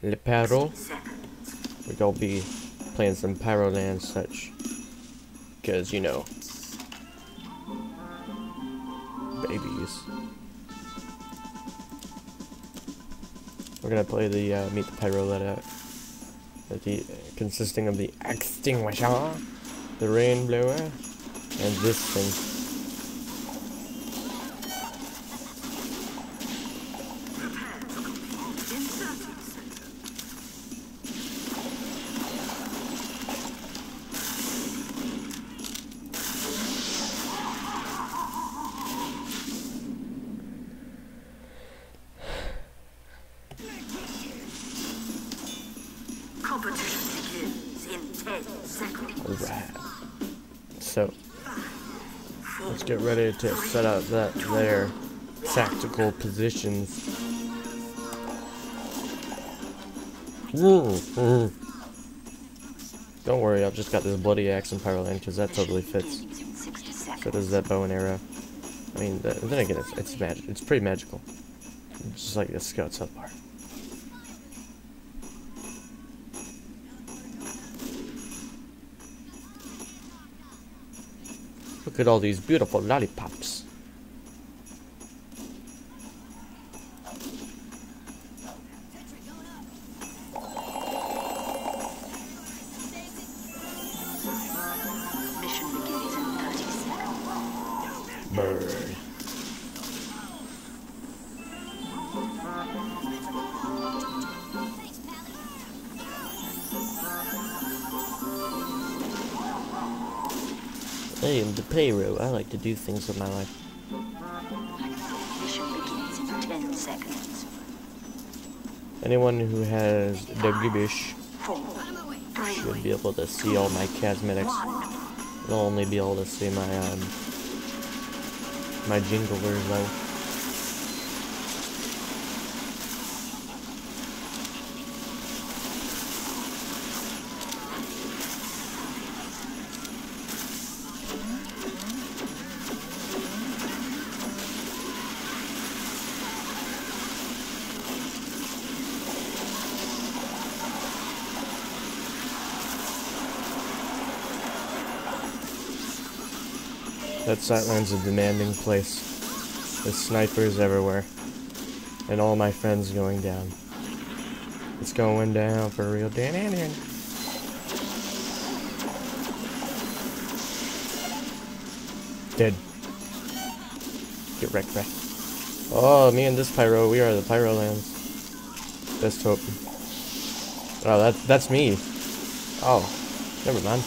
Le Pyro. We're gonna be playing some Pyroland such. Cause you know. Babies. We're gonna play the uh, Meet the Pyro loadout. The, consisting of the extinguisher, the Rainblower, and this thing. Get ready to set up that their tactical positions. Don't worry, I've just got this bloody axe and pyroland because that totally fits. Begins in 60 So does that bow and arrow. I mean, th then again, it's it's magic. It's pretty magical. It's just like the scout subpar. Look at all these beautiful lollipops. Mission begins in 30 seconds. Bird. I am the pyro. I like to do things with my life. Mission begins in 10 seconds. Anyone who has the gibbish should be able to see all my cosmetics. They'll only be able to see my um my jinglers though. That Sightland's a demanding place. There's snipers everywhere. And all my friends going down. It's going down for real. Dan Dan Dan. Dead. Get wrecked, wrecked. Oh, me and this pyro, we are the Pyrolands. Best hope. Oh, that, that's me. Oh, never mind.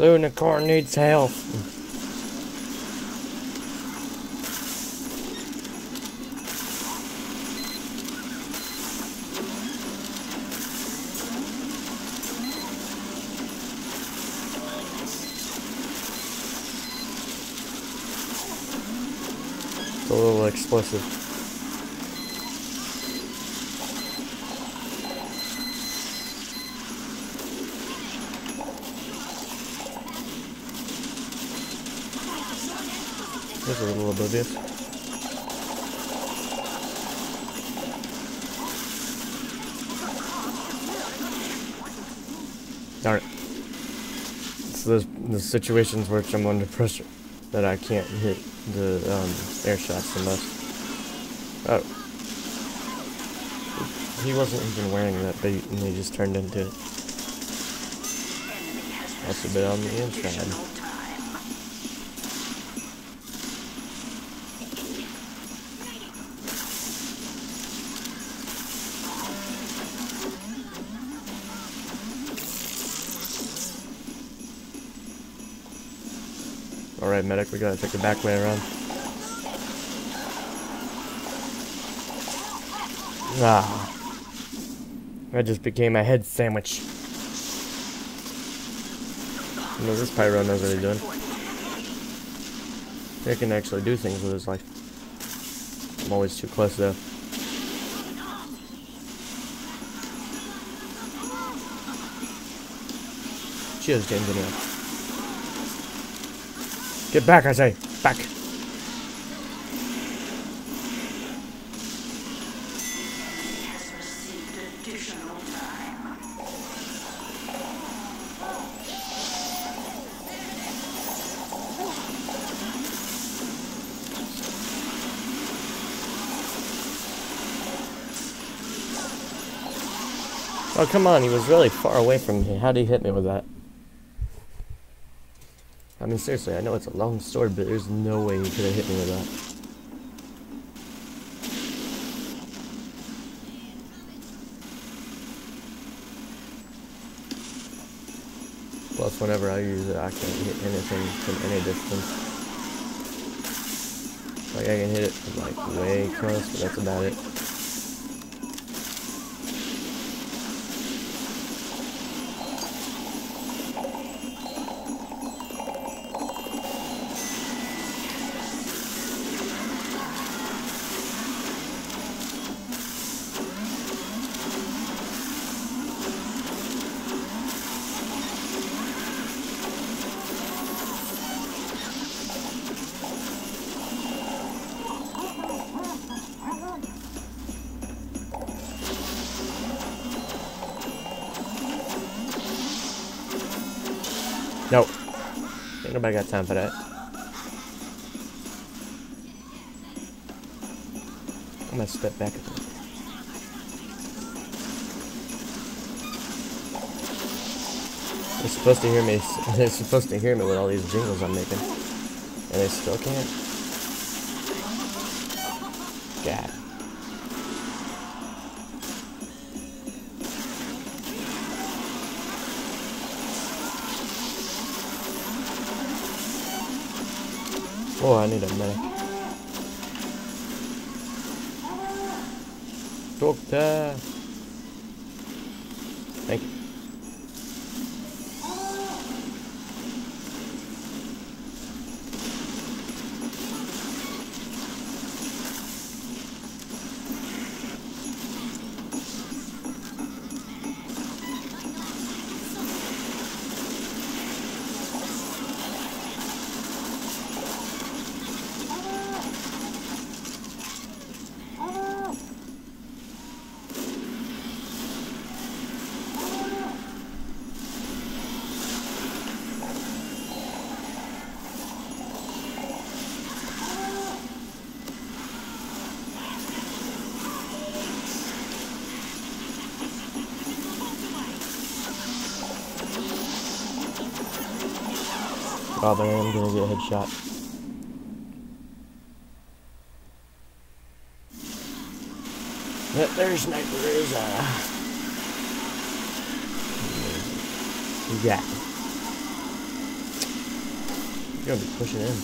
Blue unicorn needs help. It's a little explosive. That's a little oblivious. Darn it. It's those the situations where I'm under pressure that I can't hit the um, air shots most. Oh. He wasn't even wearing that bait and he just turned into it. Must have been on the inside. Alright, medic, we gotta take the back way around. Ah. That just became a head sandwich. No, this pyro knows what he's doing. They can actually do things with his life. I'm always too close, though. Cheers, James Get back, I say. Back. Oh, come on. He was really far away from me. How did he hit me with that? Mean, seriously, I know it's a long sword, but there's no way he could have hit me with that. Plus, whenever I use it, I can't hit anything from any distance. Like, I can hit it from, like, way close, but that's about it. Nobody got time for that. I'm gonna step back a bit. They're supposed to hear me. They're supposed to hear me with all these jingles I'm making, and they still can't. God. Oh, I need a medic. Doctor. Thank you. Oh, but I am gonna get a headshot. But their sniper is, uh... Yeah. You're gonna be pushing in.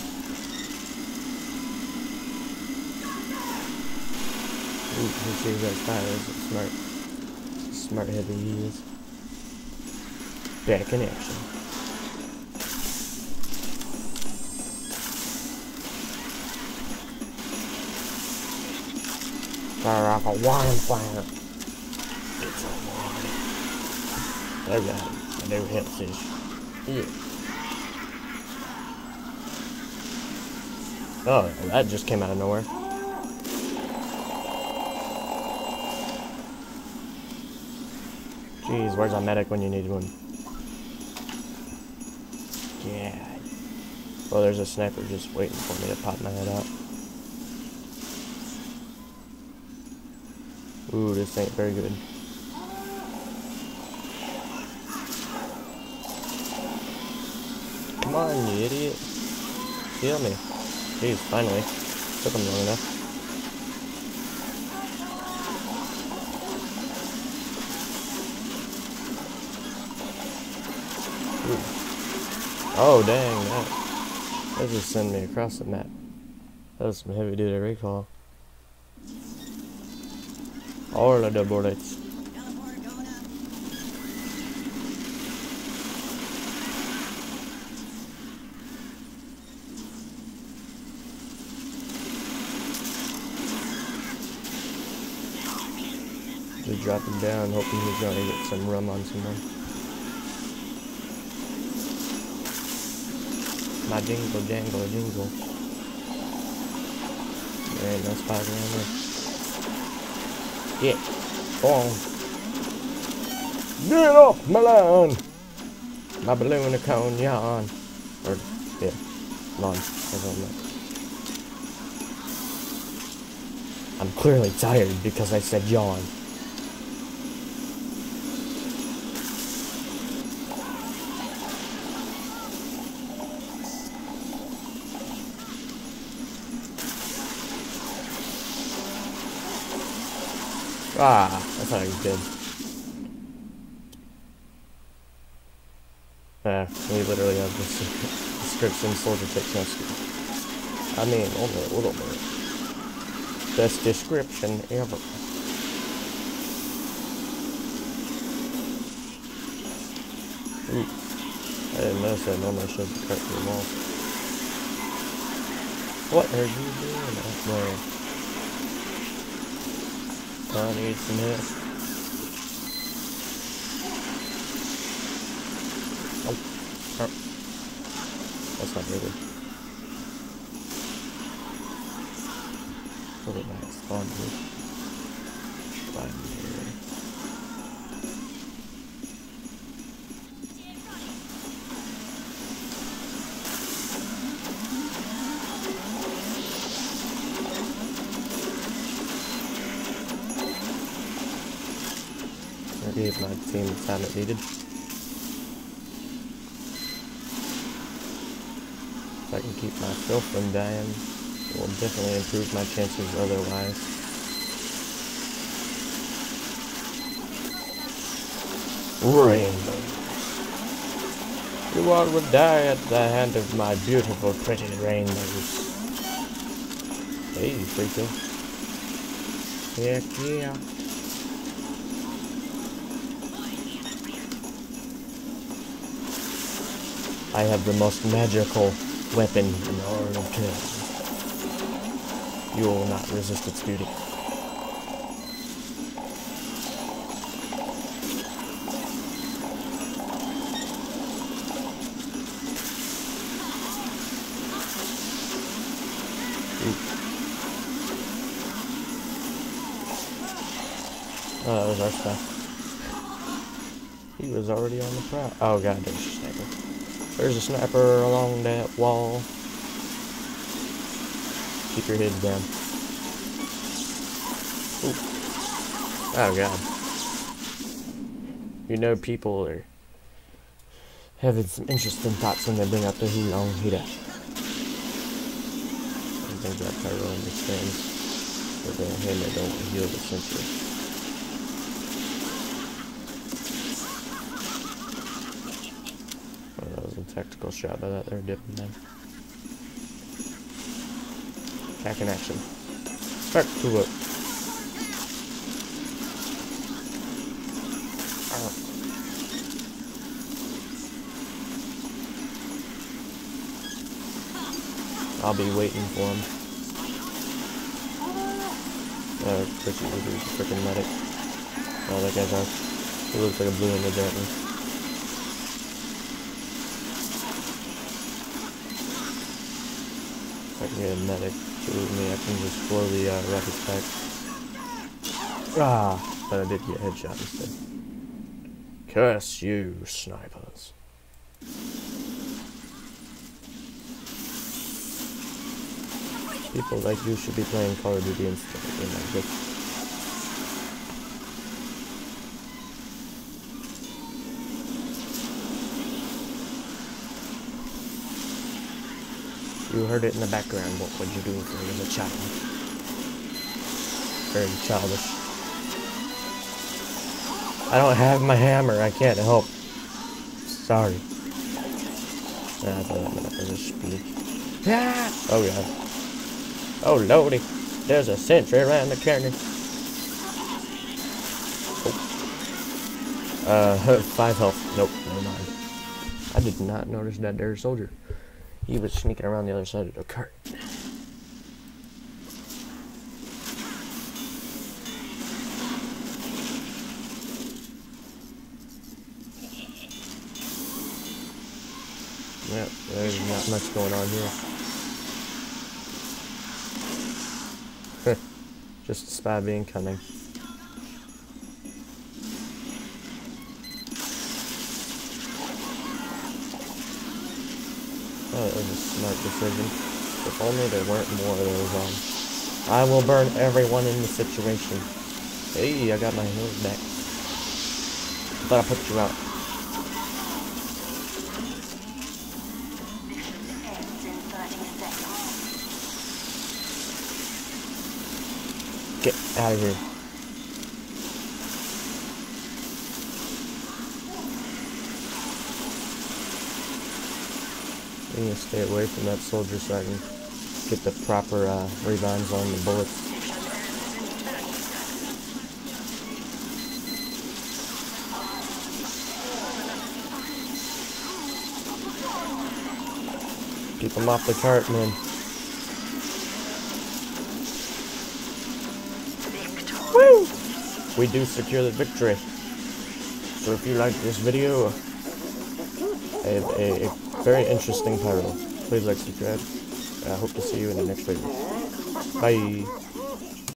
Ooh, let's see if that is smart. Smart heavy he is. Back in action. Fire off a wildfire. It's a war. I got him. I never hit fish. Yeah. Oh, that just came out of nowhere. Jeez, where's our medic when you need one? Yeah. Well, there's a sniper just waiting for me to pop my head out. Ooh, this ain't very good. Come on, you idiot. Kill me. Jeez, finally. Took him long enough. Ooh. Oh, dang, that. That just sent me across the map. That was some heavy duty recall. All of the bullets. Just drop him down, hoping he's gonna get some rum on someone. My jingle jangle jingle. There ain't no spider around here. Go on. Get off my lawn! My balloon a cone yawn. Or, yeah, lawn. I'm clearly tired because I said yawn. Ah, I thought was dead. Yeah, we literally have this description soldier takes no skill. I mean, only a little bit. Best description ever. Ooh. I didn't notice that normally shows the cut through the walls. What are you doing up there? I need some. Oh. That's not really. Look at that spawn here. Spawn here. Time it needed. If I can keep myself from dying, it will definitely improve my chances otherwise. Rainbows. You all would die at the hand of my beautiful, pretty rainbows. Hey, freako. Heck yeah. I have the most magical weapon in all of Terra. You will not resist its beauty. Oh, that was our stuff. He was already on the prowl. Oh god, there's a sniper. There's a sniper along that wall. Keep your heads down. Ooh. Oh god. You know people are having some interesting thoughts when they bring up the Hulong Hida. I think that pyro understands that the hammer don't heal the sensor. Oh, that was a tactical shot by that there dipping man. Attack in action. Back to work. I'll be waiting for him. Uh, was a freaking medic. Oh, that guy's out. He looks like a blue in the darkness. If I can get a medic to me, I can just blow the uh, rockets back. Ah, but I did get a headshot instead. Curse you, snipers. People like you should be playing Call of Duty instead of a game You heard it in the background. What would you do if you was a child? Very childish. I don't have my hammer. I can't help. Sorry. Yeah, I thought that was speed. Yeah. Oh god. Oh lordy. There's a sentry around the corner. Oh. Uh, five health. Nope, never mind. I did not notice that there's a soldier. He was sneaking around the other side of the cart. Yep, There's not much going on here. Just a spy being cunning. Smart decision. If only there weren't more of those on. I will burn everyone in the situation. Hey, I got my heels back. Thought I put you out. Ends in 30 seconds. Get out of here. I need to stay away from that soldier so I can get the proper uh, rebounds on the bullets. Keep them off the cart, man. Woo! We do secure the victory. So if you like this video, a, a, a very interesting pyro, please like, subscribe. I hope to see you in the next video. Bye.